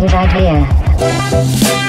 with idea.